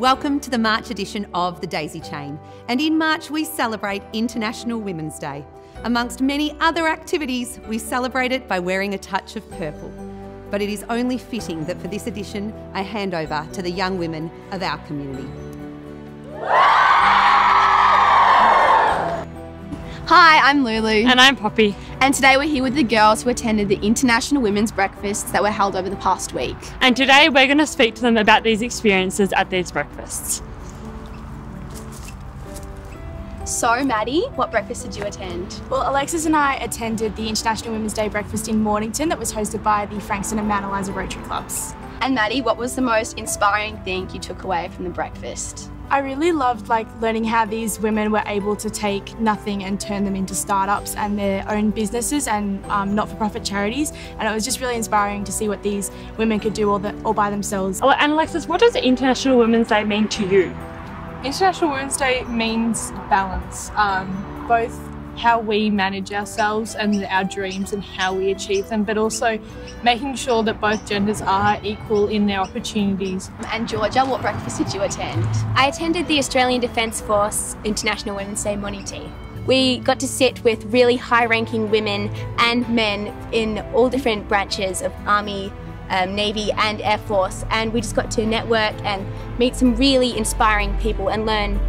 Welcome to the March edition of the Daisy Chain. And in March, we celebrate International Women's Day. Amongst many other activities, we celebrate it by wearing a touch of purple. But it is only fitting that for this edition, I hand over to the young women of our community. Hi, I'm Lulu. And I'm Poppy. And today we're here with the girls who attended the International Women's Breakfasts that were held over the past week. And today we're going to speak to them about these experiences at these breakfasts. So, Maddie, what breakfast did you attend? Well, Alexis and I attended the International Women's Day breakfast in Mornington that was hosted by the Frankston and Mount Eliza Rotary Clubs. And Maddie, what was the most inspiring thing you took away from the breakfast? I really loved like learning how these women were able to take nothing and turn them into startups and their own businesses and um, not-for-profit charities. And it was just really inspiring to see what these women could do all, the, all by themselves. Oh, and Alexis, what does International Women's Day mean to you? International Women's Day means balance, um, both how we manage ourselves and our dreams and how we achieve them, but also making sure that both genders are equal in their opportunities. And Georgia, what breakfast did you attend? I attended the Australian Defence Force International Women's Day Monty. We got to sit with really high ranking women and men in all different branches of Army, um, Navy, and Air Force, and we just got to network and meet some really inspiring people and learn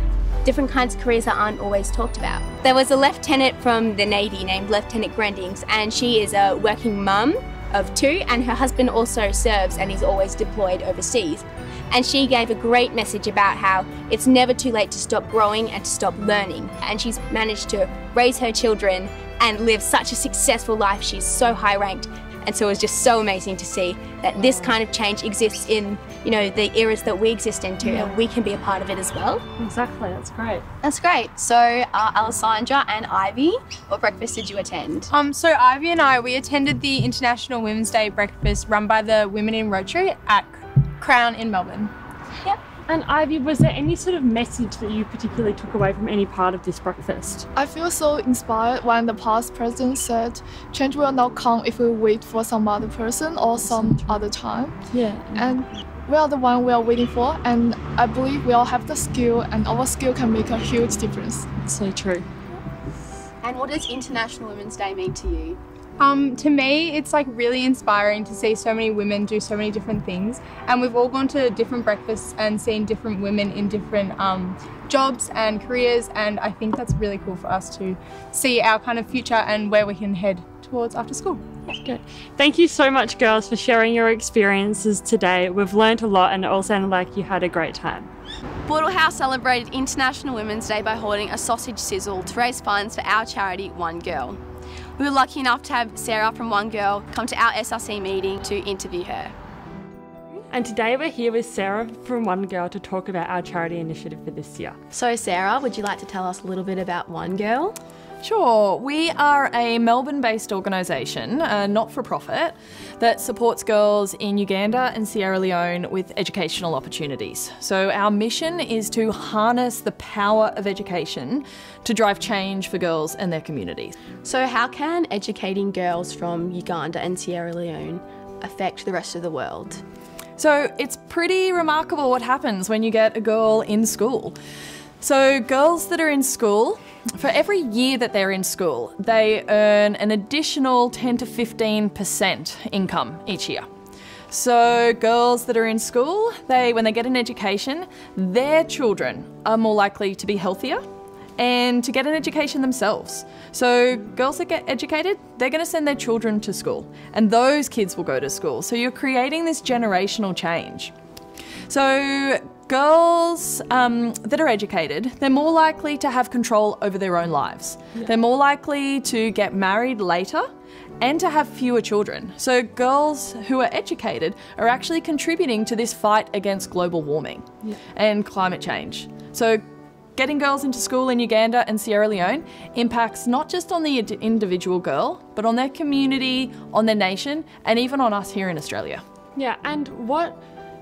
different kinds of careers that aren't always talked about. There was a lieutenant from the Navy named Lieutenant Grandings, and she is a working mum of two, and her husband also serves and is always deployed overseas. And she gave a great message about how it's never too late to stop growing and to stop learning. And she's managed to raise her children and live such a successful life. She's so high ranked and so it was just so amazing to see that this kind of change exists in, you know, the eras that we exist into yeah. and we can be a part of it as well. Exactly, that's great. That's great. So uh, Alessandra and Ivy, what breakfast did you attend? Um, so Ivy and I, we attended the International Women's Day breakfast run by the Women in Rotary at Crown in Melbourne. Yep. And Ivy, was there any sort of message that you particularly took away from any part of this breakfast? I feel so inspired when the past president said, change will not come if we wait for some other person or some other time. Yeah. And we are the one we are waiting for, and I believe we all have the skill, and our skill can make a huge difference. So true. And what does International Women's Day mean to you? Um, to me, it's like really inspiring to see so many women do so many different things. And we've all gone to different breakfasts and seen different women in different um, jobs and careers. And I think that's really cool for us to see our kind of future and where we can head towards after school. Good. Thank you so much, girls, for sharing your experiences today. We've learned a lot and it all sounded like you had a great time. Wattle House celebrated International Women's Day by holding a sausage sizzle to raise funds for our charity One Girl. We were lucky enough to have Sarah from One Girl come to our SRC meeting to interview her. And today we're here with Sarah from One Girl to talk about our charity initiative for this year. So, Sarah, would you like to tell us a little bit about One Girl? Sure. We are a Melbourne based organisation, a not for profit, that supports girls in Uganda and Sierra Leone with educational opportunities. So, our mission is to harness the power of education to drive change for girls and their communities. So, how can educating girls from Uganda and Sierra Leone affect the rest of the world? So, it's pretty remarkable what happens when you get a girl in school. So, girls that are in school for every year that they're in school, they earn an additional 10 to 15% income each year. So girls that are in school, they when they get an education, their children are more likely to be healthier and to get an education themselves. So girls that get educated, they're going to send their children to school and those kids will go to school. So you're creating this generational change. So girls um, that are educated, they're more likely to have control over their own lives. Yeah. They're more likely to get married later and to have fewer children. So, girls who are educated are actually contributing to this fight against global warming yeah. and climate change. So, getting girls into school in Uganda and Sierra Leone impacts not just on the individual girl, but on their community, on their nation, and even on us here in Australia. Yeah, and what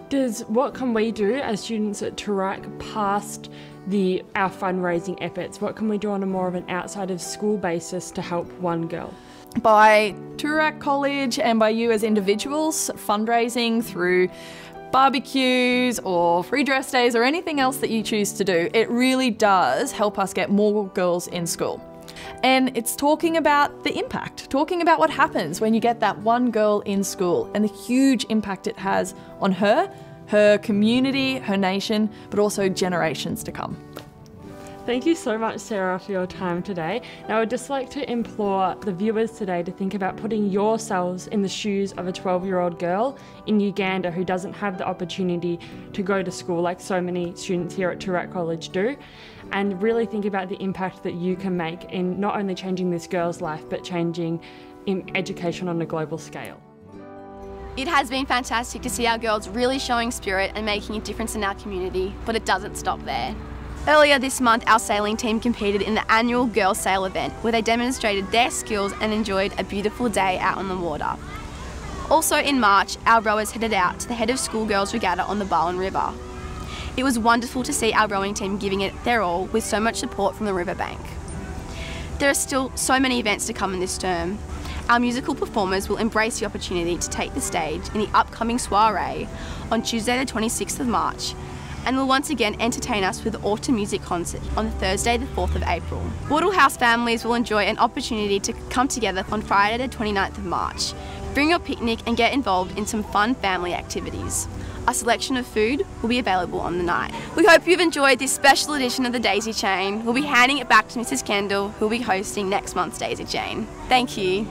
does what can we do as students at Toorak past the our fundraising efforts? What can we do on a more of an outside of school basis to help one girl? By Toorak College and by you as individuals fundraising through barbecues or free dress days or anything else that you choose to do. It really does help us get more girls in school. And it's talking about the impact, talking about what happens when you get that one girl in school and the huge impact it has on her, her community, her nation, but also generations to come. Thank you so much, Sarah, for your time today. Now, I would just like to implore the viewers today to think about putting yourselves in the shoes of a 12 year old girl in Uganda who doesn't have the opportunity to go to school like so many students here at Toorak College do, and really think about the impact that you can make in not only changing this girl's life, but changing in education on a global scale. It has been fantastic to see our girls really showing spirit and making a difference in our community, but it doesn't stop there. Earlier this month, our sailing team competed in the annual Girls Sail event where they demonstrated their skills and enjoyed a beautiful day out on the water. Also in March, our rowers headed out to the Head of Schoolgirls Regatta on the Barwon River. It was wonderful to see our rowing team giving it their all with so much support from the riverbank. There are still so many events to come in this term. Our musical performers will embrace the opportunity to take the stage in the upcoming soiree on Tuesday the 26th of March and will once again entertain us with autumn music concert on Thursday the 4th of April. Wattle House families will enjoy an opportunity to come together on Friday the 29th of March. Bring your picnic and get involved in some fun family activities. A selection of food will be available on the night. We hope you've enjoyed this special edition of the Daisy Chain. We'll be handing it back to Mrs. Kendall, who will be hosting next month's Daisy Chain. Thank you.